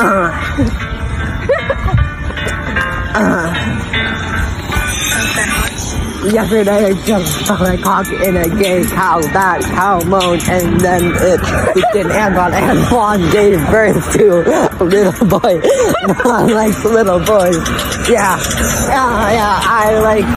Uh. uh Yesterday I just stuck my cock in a gay cow. That cow moaned and then it didn't end on Anton. Juan gave birth to a little boy. I like little boys. Yeah. Yeah, yeah, I like